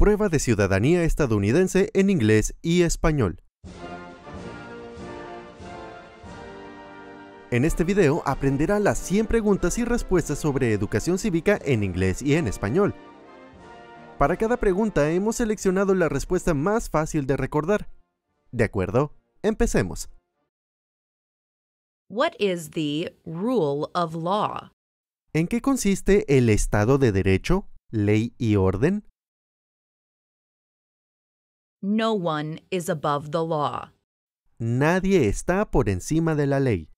Prueba de ciudadanía estadounidense en inglés y español. En este video aprenderá las 100 preguntas y respuestas sobre educación cívica en inglés y en español. Para cada pregunta hemos seleccionado la respuesta más fácil de recordar. ¿De acuerdo? Empecemos. What is the rule of law? ¿En qué consiste el Estado de Derecho, ley y orden? No one is above the law. Nadie está por encima de la ley.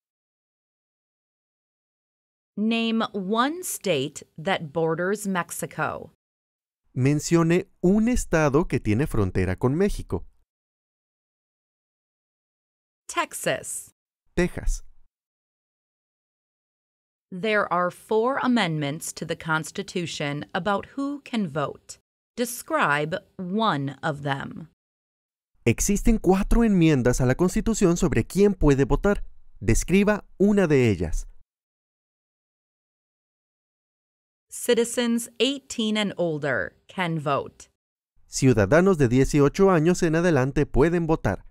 Name one state that borders Mexico. Mencione un estado que tiene frontera con México. Texas. Texas. There are four amendments to the Constitution about who can vote. Describe one of them. Existen cuatro enmiendas a la Constitución sobre quién puede votar. Describa una de ellas. Citizens 18 and older can vote. Ciudadanos de 18 años en adelante pueden votar.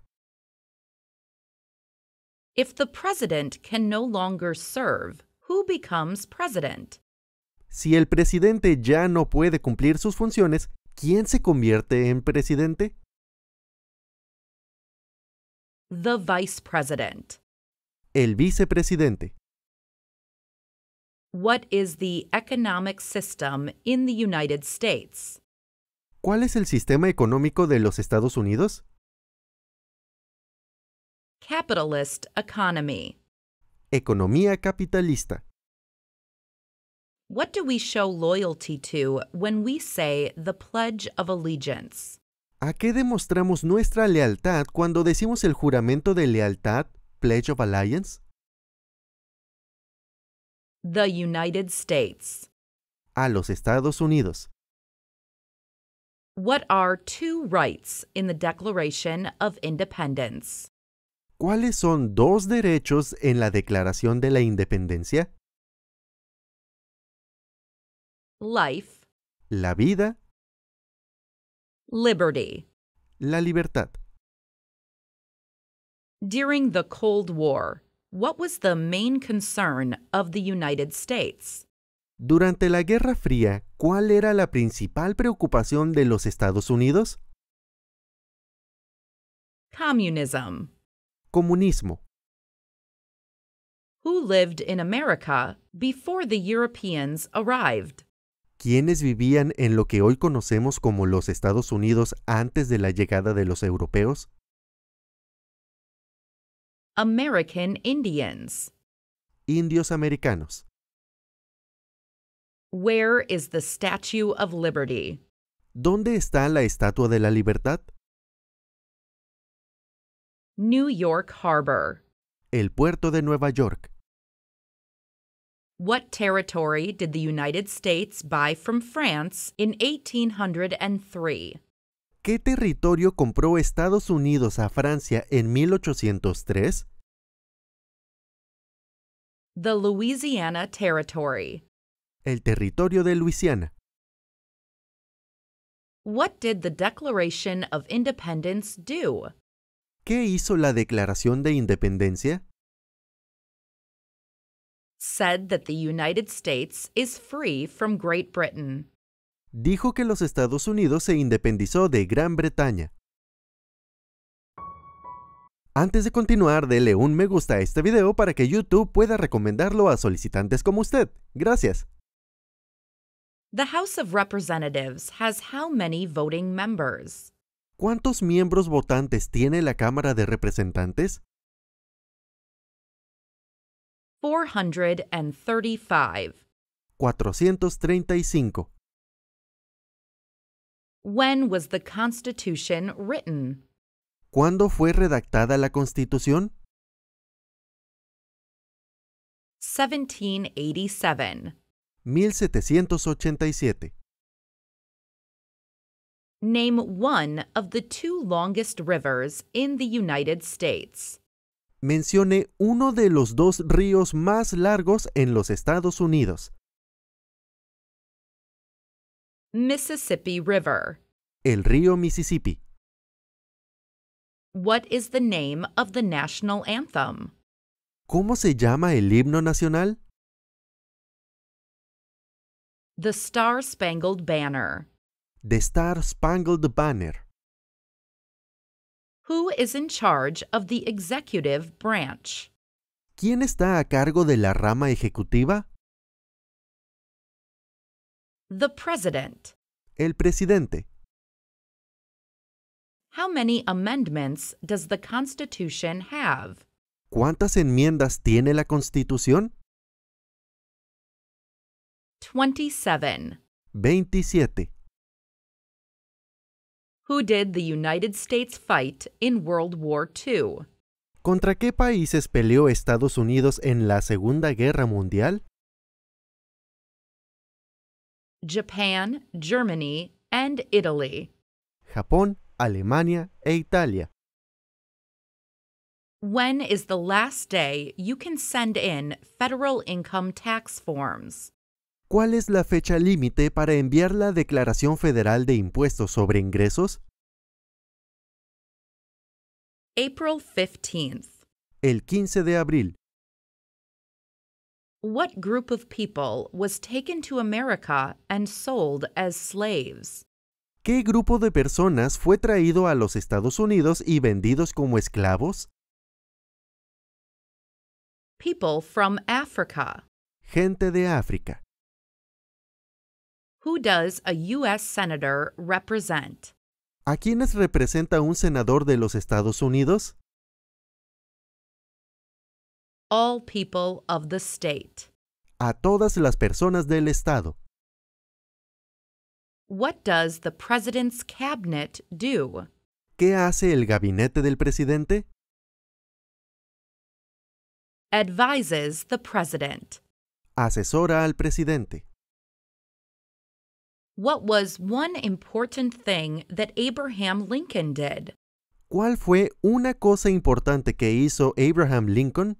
If the president can no longer serve, who becomes president? Si el presidente ya no puede cumplir sus funciones, ¿quién se convierte en presidente? The vice president. El vicepresidente. What is the economic system in the United States? ¿Cuál es el sistema económico de los Estados Unidos? Capitalist economy. Economía capitalista. What do we show loyalty to when we say the Pledge of Allegiance? ¿A qué demostramos nuestra lealtad cuando decimos el juramento de lealtad, Pledge of Alliance? The United States. A los Estados Unidos. What are two rights in the Declaration of Independence? ¿Cuáles son dos derechos en la Declaración de la Independencia? Life, La vida, liberty. la libertad. During the Cold War, what was the main concern of the United States? Durante la Guerra Fría, ¿cuál era la principal preocupación de los Estados Unidos? Communism. Comunismo. Who lived in America before the Europeans arrived? ¿Quiénes vivían en lo que hoy conocemos como los Estados Unidos antes de la llegada de los europeos? American Indians. Indios americanos. Where is the Statue of Liberty? ¿Dónde está la Estatua de la Libertad? New York Harbor. El puerto de Nueva York. What territory did the United States buy from France in 1803? ¿Qué territorio compró Estados Unidos a Francia en 1803? The Louisiana Territory. El territorio de Luisiana. What did the Declaration of Independence do? ¿Qué hizo la Declaración de Independencia? Said that the United States is free from Great Britain. Dijo que los Estados Unidos se independizó de Gran Bretaña. Antes de continuar, dele un me gusta a este video para que YouTube pueda recomendarlo a solicitantes como usted. Gracias. The House of Representatives has how many voting members? ¿Cuántos miembros votantes tiene la Cámara de Representantes? 435. 435. When was the Constitution written? ¿Cuándo fue redactada la Constitución? 1787. 1787. Name one of the two longest rivers in the United States. Mencione uno de los dos ríos más largos en los Estados Unidos. Mississippi River. El río Mississippi. What is the name of the national anthem? ¿Cómo se llama el himno nacional? The Star Spangled Banner. The Star Spangled Banner. Who is in charge of the executive branch? ¿Quién está a cargo de la rama ejecutiva? The President. El presidente. How many amendments does the Constitution have? ¿Cuántas enmiendas tiene la Constitución? 27. 27. Who did the United States fight in World War II? ¿Contra qué países peleó Estados Unidos en la Segunda Guerra Mundial? Japan, Germany, and Italy. Japón, Alemania e Italia. When is the last day you can send in federal income tax forms? ¿Cuál es la fecha límite para enviar la Declaración Federal de Impuestos sobre Ingresos? April 15th. El 15 de abril. What group of people was taken to America and sold as slaves? ¿Qué grupo de personas fue traído a los Estados Unidos y vendidos como esclavos? People from Africa. Gente de África. Who does a U.S. Senator represent? ¿A quiénes representa un senador de los Estados Unidos? All people of the state. A todas las personas del Estado. What does the President's Cabinet do? ¿Qué hace el gabinete del presidente? Advises the President. Asesora al presidente. What was one important thing that Abraham Lincoln did? ¿Cuál fue una cosa importante que hizo Abraham Lincoln?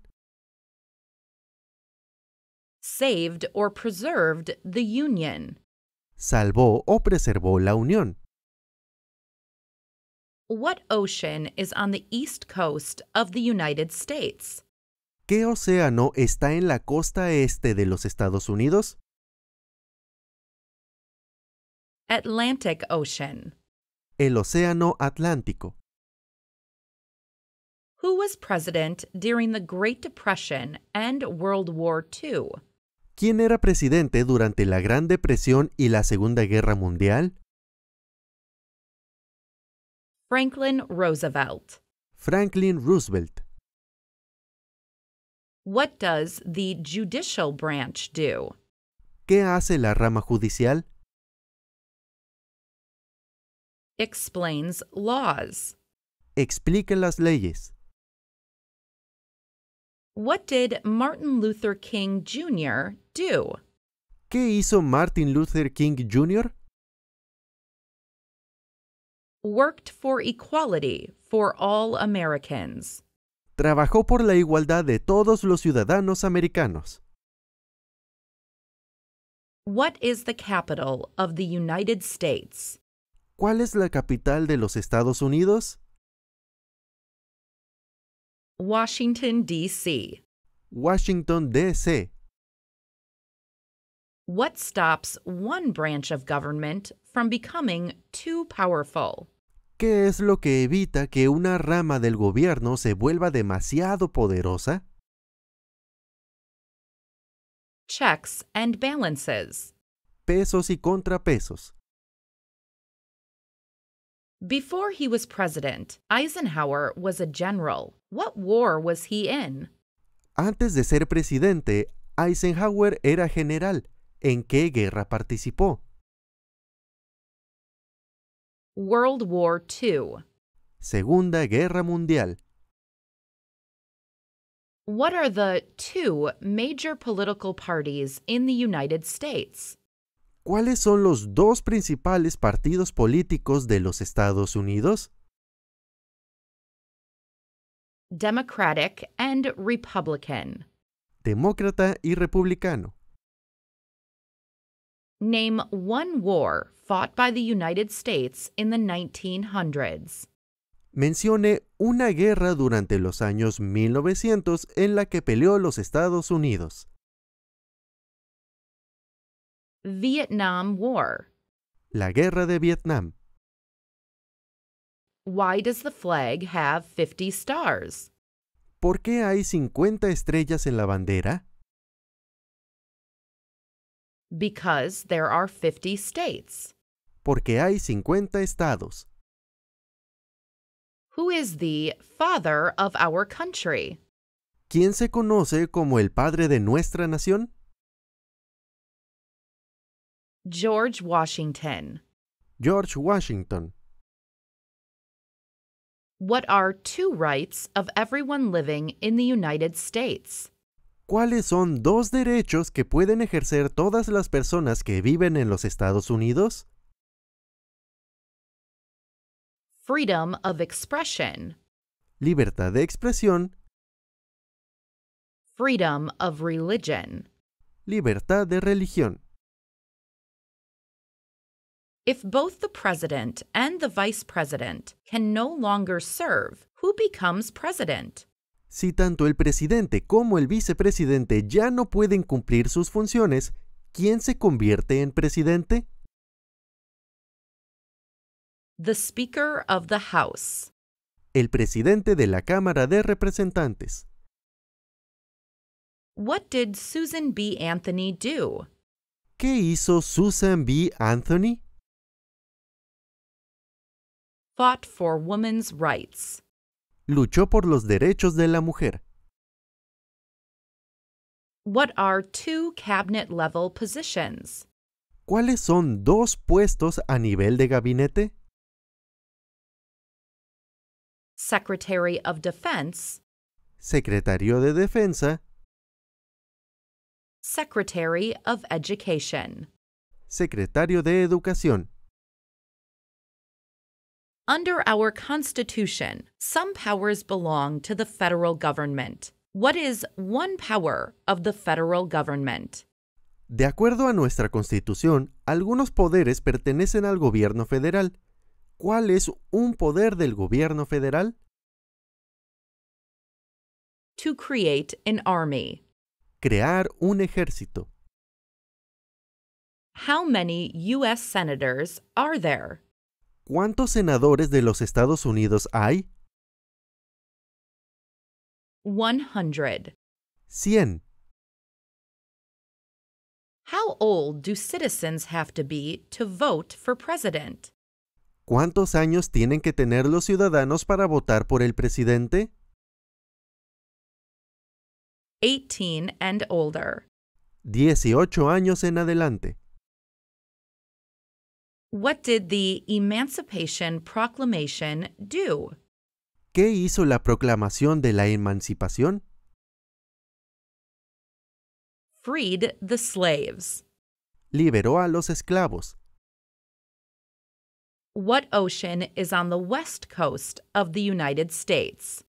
Saved or preserved the Union. Salvó o preservó la Unión. What ocean is on the east coast of the United States? ¿Qué océano está en la costa este de los Estados Unidos? Atlantic Ocean. El Océano Atlántico. Who was president during the Great Depression and World War II? ¿Quién era presidente durante la Gran Depresión y la Segunda Guerra Mundial? Franklin Roosevelt. Franklin Roosevelt. What does the judicial branch do? ¿Qué hace la rama judicial? Explains laws. Explica las leyes. What did Martin Luther King Jr. do? ¿Qué hizo Martin Luther King Jr.? Worked for equality for all Americans. Trabajó por la igualdad de todos los ciudadanos americanos. What is the capital of the United States? ¿Cuál es la capital de los Estados Unidos? Washington, D.C. Washington, D.C. What stops one branch of government from becoming too powerful? ¿Qué es lo que evita que una rama del gobierno se vuelva demasiado poderosa? Checks and balances. Pesos y contrapesos. Before he was president, Eisenhower was a general. What war was he in? Antes de ser presidente, Eisenhower era general. ¿En qué guerra participó? World War II. Segunda Guerra Mundial. What are the two major political parties in the United States? ¿Cuáles son los dos principales partidos políticos de los Estados Unidos? Democratic and Republican. Demócrata y republicano. Name one war fought by the United States in the 1900s. Mencione una guerra durante los años 1900 en la que peleó los Estados Unidos. Vietnam War. La guerra de Vietnam. Why does the flag have 50 stars? ¿Por qué hay 50 estrellas en la bandera? Because there are 50 states. Porque hay 50 estados. Who is the father of our country? ¿Quién se conoce como el padre de nuestra nación? George Washington. George Washington. What are two rights of everyone living in the United States? ¿Cuáles son dos derechos que pueden ejercer todas las personas que viven en los Estados Unidos? Freedom of expression. Libertad de expresión, Freedom of religion. libertad de religión. If both the president and the vice president can no longer serve, who becomes president? Si tanto el presidente como el vicepresidente ya no pueden cumplir sus funciones, ¿quién se convierte en presidente? The Speaker of the House. El presidente de la Cámara de Representantes. What did Susan B. Anthony do? ¿Qué hizo Susan B. Anthony? Fought for women's rights. Luchó por los derechos de la mujer. What are two cabinet level positions? ¿Cuáles son dos puestos a nivel de gabinete? Secretary of Defense, Secretario de Defensa, Secretary of Education. Secretario de Educación. Under our Constitution, some powers belong to the federal government. What is one power of the federal government? De acuerdo a nuestra Constitución, algunos poderes pertenecen al gobierno federal. ¿Cuál es un poder del gobierno federal? To create an army. Crear un ejército. How many U.S. senators are there? ¿Cuántos senadores de los Estados Unidos hay? 100. 100. How old do citizens have to be to vote for president? ¿Cuántos años tienen que tener los ciudadanos para votar por el presidente? 18 and older. 18 años en adelante. What did the Emancipation Proclamation do? ¿Qué hizo la proclamación de la emancipación? Freed the slaves. Liberó a los esclavos. What ocean is on the west coast of the United States?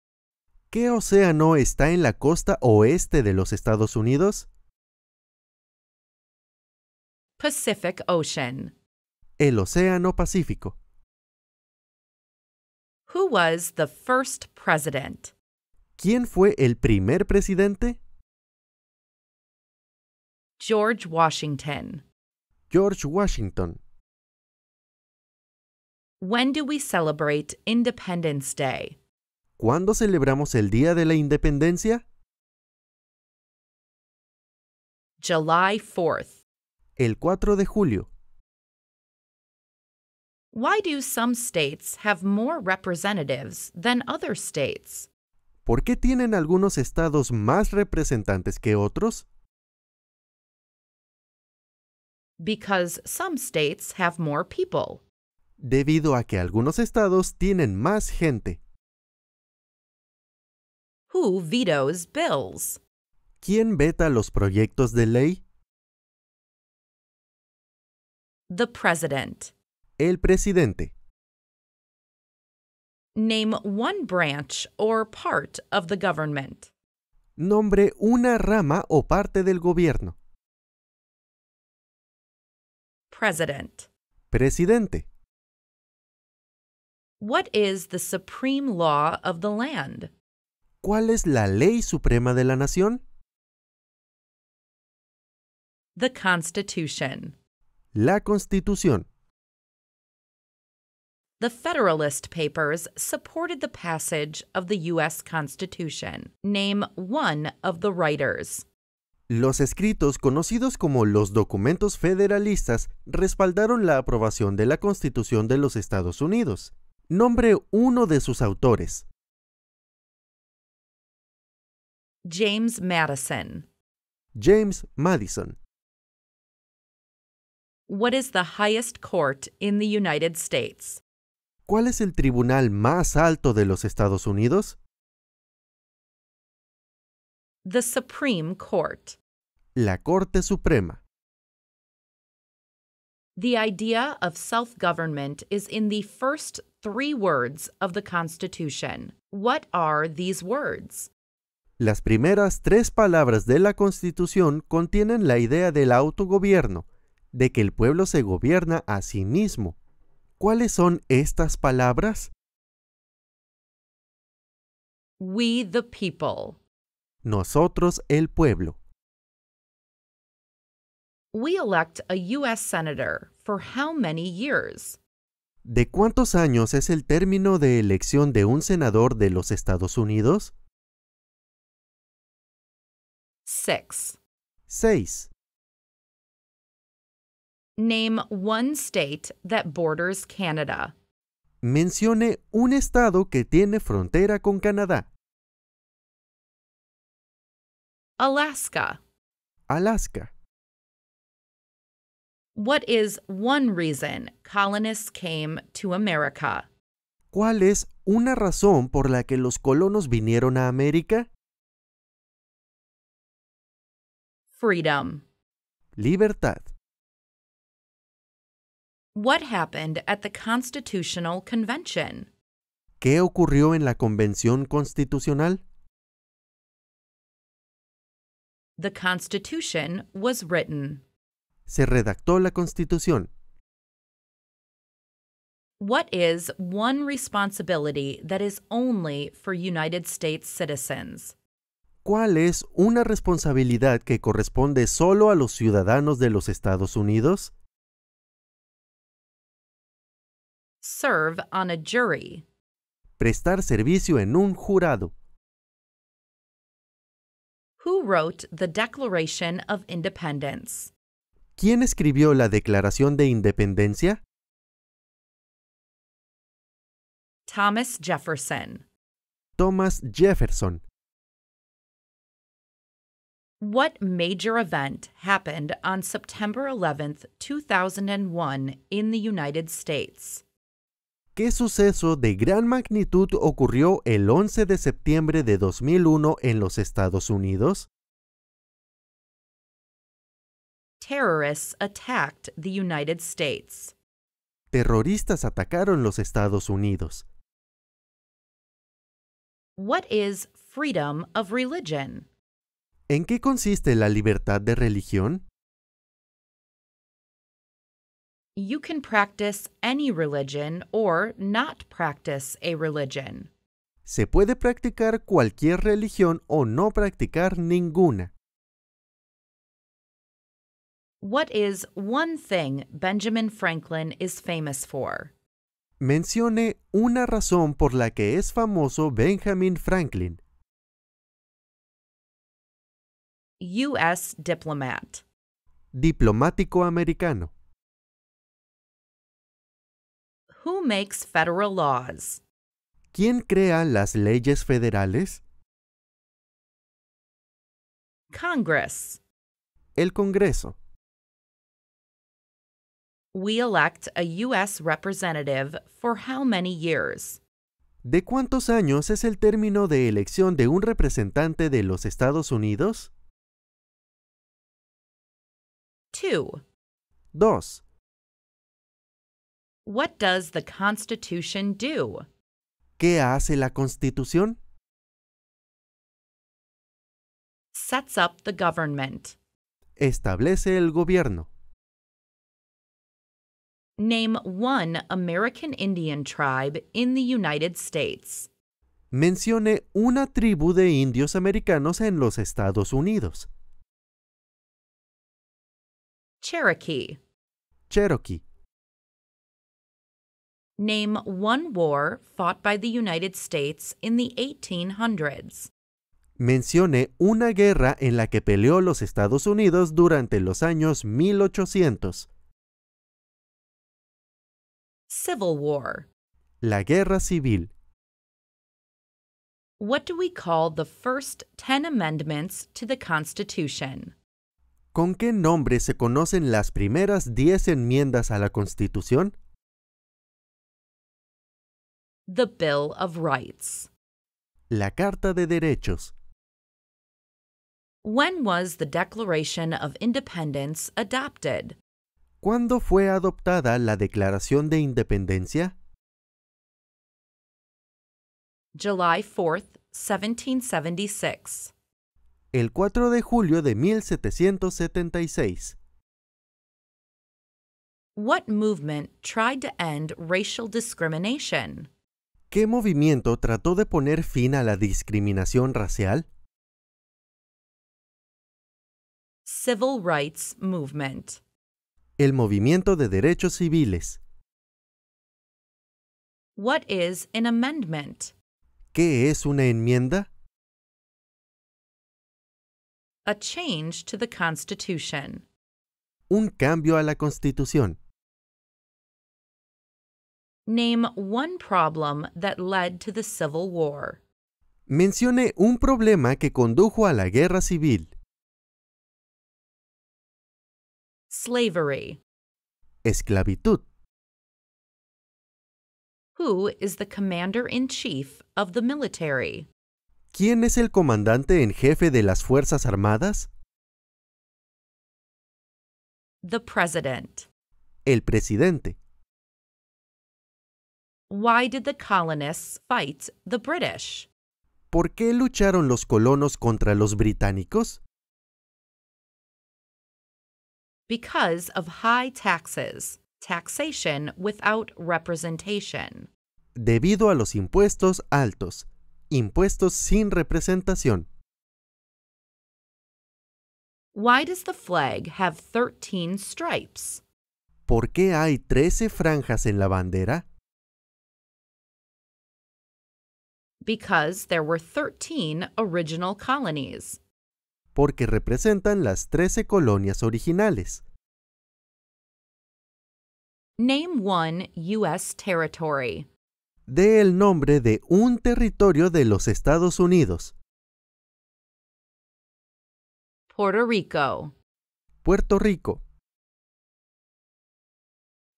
¿Qué océano está en la costa oeste de los Estados Unidos? Pacific Ocean. El Océano Pacífico. Who was the first president? ¿Quién fue el primer presidente? George Washington. George Washington. When do we celebrate Independence Day? ¿Cuándo celebramos el Día de la Independencia? July 4th. El 4 de julio. Why do some states have more representatives than other states? ¿Por qué tienen algunos estados más representantes que otros? Because some states have more people. Debido a que algunos estados tienen más gente. Who vetoes bills? ¿Quién veta los proyectos de ley? The president. El presidente. Name one branch or part of the government. Nombre una rama o parte del gobierno. President. Presidente. What is the supreme law of the land? ¿Cuál es la ley suprema de la nación? The Constitution. La Constitución. The Federalist Papers supported the passage of the U.S. Constitution. Name one of the writers. Los escritos conocidos como los documentos federalistas respaldaron la aprobación de la Constitución de los Estados Unidos. Nombre uno de sus autores. James Madison. James Madison. What is the highest court in the United States? ¿Cuál es el tribunal más alto de los Estados Unidos? The Supreme Court. La Corte Suprema. The idea of self government is in the first three words of the Constitution. What are these words? Las primeras tres palabras de la Constitución contienen la idea del autogobierno, de que el pueblo se gobierna a sí mismo. ¿Cuáles son estas palabras? We the people. Nosotros el pueblo. We elect a U.S. Senator for how many years? ¿De cuántos años es el término de elección de un senador de los Estados Unidos? Six. 6. Name one state that borders Canada. Mencione un estado que tiene frontera con Canadá. Alaska. Alaska. What is one reason colonists came to America? ¿Cuál es una razón por la que los colonos vinieron a América? Freedom. Libertad. What happened at the Constitutional Convention? ¿Qué ocurrió en la Convención Constitucional? The Constitution was written. Se redactó la Constitución. What is one responsibility that is only for United States citizens? ¿Cuál es una responsabilidad que corresponde solo a los ciudadanos de los Estados Unidos? Serve on a jury. Prestar servicio en un jurado. Who wrote the Declaration of Independence? ¿Quién escribió la Declaración de Independencia? Thomas Jefferson. Thomas Jefferson. What major event happened on September 11, 2001 in the United States? ¿Qué suceso de gran magnitud ocurrió el 11 de septiembre de 2001 en los Estados Unidos? Terrorists attacked the United States. Terroristas atacaron los Estados Unidos. What is freedom of religion? ¿En qué consiste la libertad de religión? You can practice any religion or not practice a religion. Se puede practicar cualquier religión o no practicar ninguna. What is one thing Benjamin Franklin is famous for? Mencione una razón por la que es famoso Benjamin Franklin. U.S. diplomat. Diplomático americano. Who makes federal laws? ¿Quién crea las leyes federales? Congress. El Congreso. We elect a U.S. representative for how many years? ¿De cuántos años es el término de elección de un representante de los Estados Unidos? 2. 2. What does the Constitution do? ¿Qué hace la Constitución? Sets up the government. Establece el gobierno. Name one American Indian tribe in the United States. Mencione una tribu de indios americanos en los Estados Unidos. Cherokee. Cherokee. Name one war fought by the United States in the 1800s. Mencione una guerra en la que peleó los Estados Unidos durante los años 1800. Civil War. La Guerra Civil. What do we call the first 10 amendments to the Constitution? ¿Con qué nombre se conocen las primeras 10 enmiendas a la Constitución? The Bill of Rights. La Carta de Derechos. When was the Declaration of Independence adopted? ¿Cuándo fue adoptada la Declaración de Independencia? July 4th, 1776. El 4 de julio de 1776. What movement tried to end racial discrimination? ¿Qué movimiento trató de poner fin a la discriminación racial? Civil Rights Movement. El movimiento de derechos civiles. What is an amendment? ¿Qué es una enmienda? A change to the Constitution. Un cambio a la Constitución. Name one problem that led to the Civil War. Mencione un problema que condujo a la guerra civil. Slavery. Esclavitud. Who is the commander in chief of the military? ¿Quién es el comandante en jefe de las Fuerzas Armadas? The president. El presidente. Why did the colonists fight the British? ¿Por qué lucharon los colonos contra los británicos? Because of high taxes, taxation without representation. Debido a los impuestos altos, impuestos sin representación. Why does the flag have 13 stripes? ¿Por qué hay 13 franjas en la bandera? Because there were 13 original colonies. Porque representan las 13 colonias originales. Name one U.S. territory. Dé el nombre de un territorio de los Estados Unidos. Puerto Rico. Puerto Rico.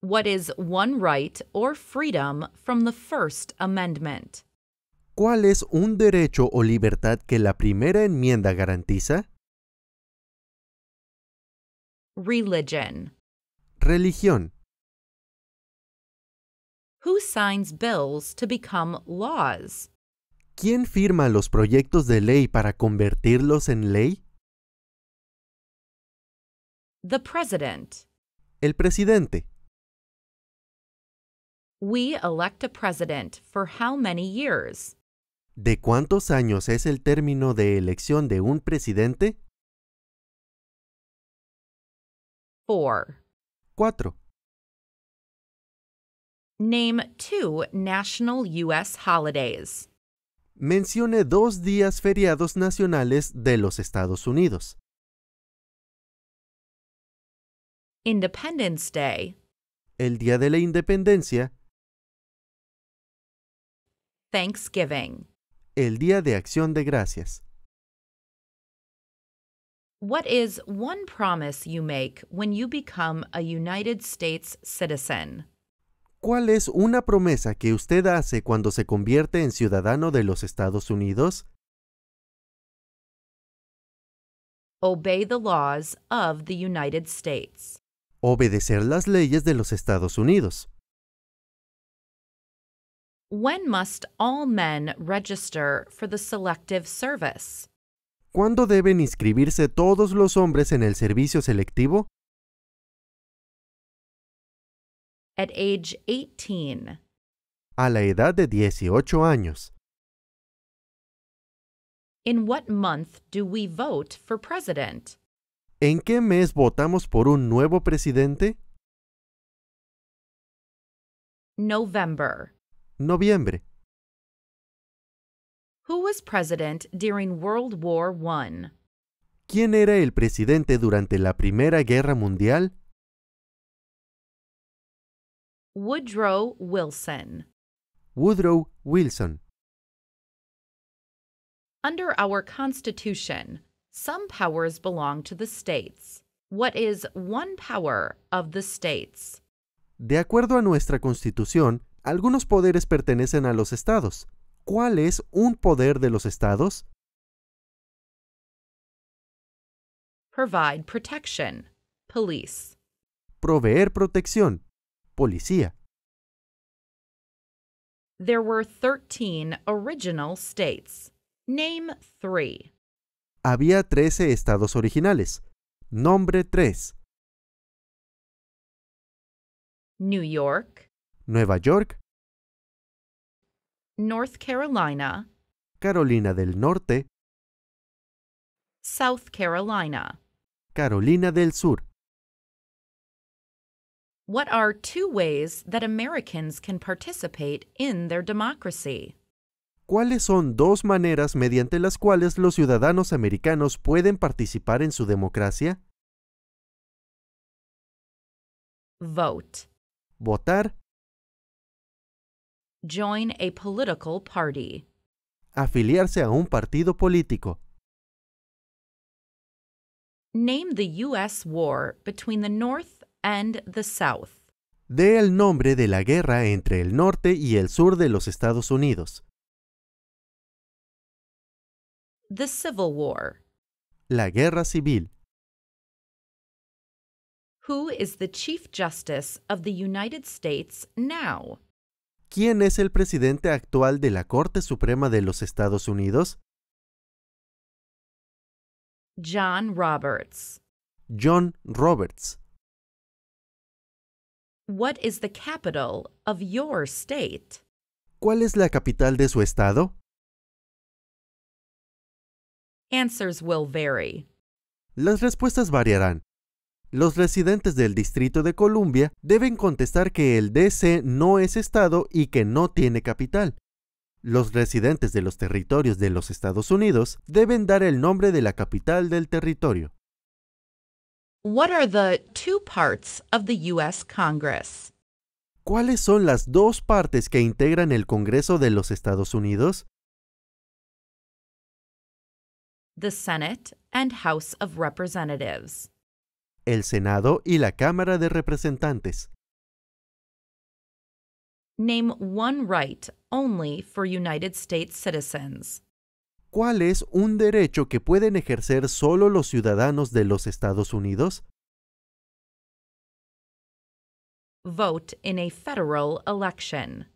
What is one right or freedom from the First Amendment? ¿Cuál es un derecho o libertad que la primera enmienda garantiza? Religion. Religión. Who signs bills to become laws? ¿Quién firma los proyectos de ley para convertirlos en ley? The President. El presidente. We elect a president for how many years? ¿De cuántos años es el término de elección de un presidente? Four. 4. Name two national U.S. holidays. Mencione dos días feriados nacionales de los Estados Unidos. Independence Day, El Día de la Independencia, Thanksgiving. El Día de Acción de Gracias. What is one promise you make when you become a United States citizen? ¿Cuál es una promesa que usted hace cuando se convierte en ciudadano de los Estados Unidos? Obey the laws of the United States. Obedecer las leyes de los Estados Unidos. When must all men register for the Selective Service? ¿Cuándo deben inscribirse todos los hombres en el servicio selectivo? At age 18. A la edad de 18 años. In what month do we vote for president? ¿En qué mes votamos por un nuevo presidente? November. Noviembre. Who was president during World War I? ¿Quién era el presidente durante la Primera Guerra Mundial? Woodrow Wilson. Woodrow Wilson. Under our Constitution, some powers belong to the states. What is one power of the states? De acuerdo a nuestra Constitución, algunos poderes pertenecen a los estados. ¿Cuál es un poder de los estados? Provide protection. Police. Proveer protección. Policía. There were 13 original states. Name three. Había 13 estados originales. Nombre 3. New York, Nueva York, North Carolina, Carolina del Norte, South Carolina. Carolina del Sur. What are two ways that Americans can participate in their democracy? ¿Cuáles son dos maneras mediante las cuales los ciudadanos americanos pueden participar en su democracia? Vote. Votar, Join a political party. afiliarse a un partido político, Name the U.S. war between the North and the South. dé el nombre de la guerra entre el norte y el sur de los Estados Unidos, The Civil War. la guerra civil. Who is the Chief Justice of the United States now? ¿Quién es el presidente actual de la Corte Suprema de los Estados Unidos? John Roberts. John Roberts. What is the capital of your state? ¿Cuál es la capital de su estado? Answers will vary. Las respuestas variarán. Los residentes del Distrito de Columbia deben contestar que el DC no es estado y que no tiene capital. Los residentes de los territorios de los Estados Unidos deben dar el nombre de la capital del territorio. What are the two parts of the U.S. Congress? ¿Cuáles son las dos partes que integran el Congreso de los Estados Unidos? The Senate and House of Representatives. El Senado y la Cámara de Representantes. Name one right only for United States citizens. ¿Cuál es un derecho que pueden ejercer solo los ciudadanos de los Estados Unidos? Vote in a federal election.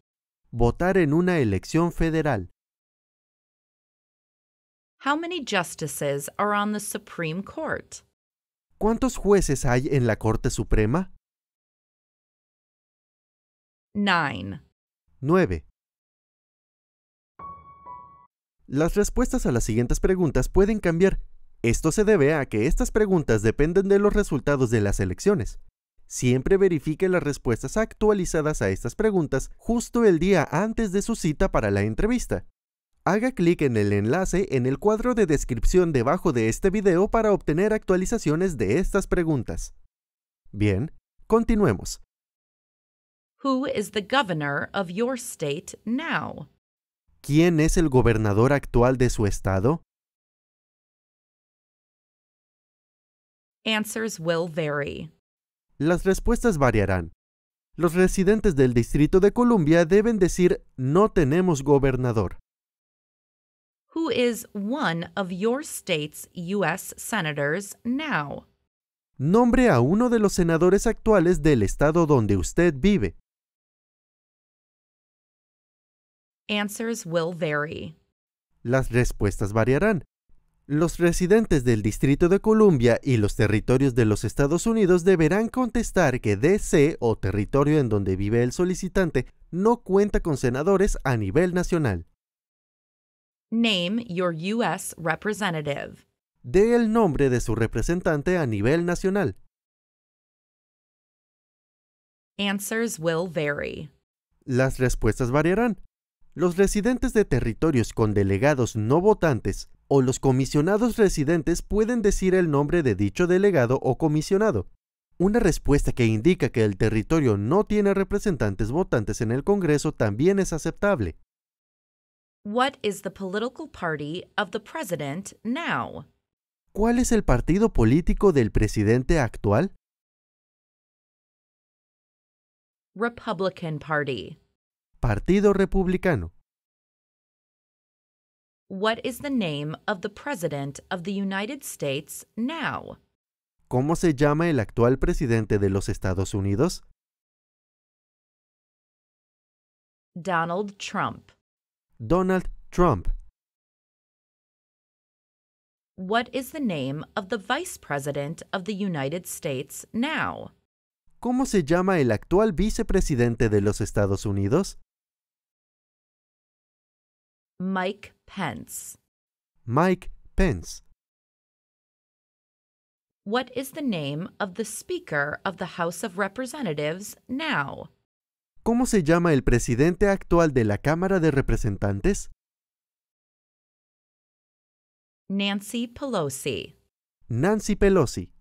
Votar en una elección federal. How many justices are on the Supreme Court? ¿Cuántos jueces hay en la Corte Suprema? Nine. 9. Las respuestas a las siguientes preguntas pueden cambiar. Esto se debe a que estas preguntas dependen de los resultados de las elecciones. Siempre verifique las respuestas actualizadas a estas preguntas justo el día antes de su cita para la entrevista. Haga clic en el enlace en el cuadro de descripción debajo de este video para obtener actualizaciones de estas preguntas. Bien, continuemos. Who is the governor of your state now? ¿Quién es el gobernador actual de su estado? Answers will vary. Las respuestas variarán. Los residentes del Distrito de Columbia deben decir no tenemos gobernador. Who is one of your state's U.S. senators now? Nombre a uno de los senadores actuales del estado donde usted vive. Answers will vary. Las respuestas variarán. Los residentes del Distrito de Columbia y los territorios de los Estados Unidos deberán contestar que DC o territorio en donde vive el solicitante no cuenta con senadores a nivel nacional. Name your U.S. representative. Dé el nombre de su representante a nivel nacional. Answers will vary. Las respuestas variarán. Los residentes de territorios con delegados no votantes o los comisionados residentes pueden decir el nombre de dicho delegado o comisionado. Una respuesta que indica que el territorio no tiene representantes votantes en el Congreso también es aceptable. What is the political party of the president now? ¿Cuál es el partido político del presidente actual? Republican Party. Partido Republicano. What is the name of the President of the United States now? ¿Cómo se llama el actual presidente de los Estados Unidos? Donald Trump. Donald Trump. What is the name of the Vice President of the United States now? ¿Cómo se llama el actual vicepresidente de los Estados Unidos? Mike Pence. Mike Pence. What is the name of the Speaker of the House of Representatives now? ¿Cómo se llama el presidente actual de la Cámara de Representantes? Nancy Pelosi. Nancy Pelosi.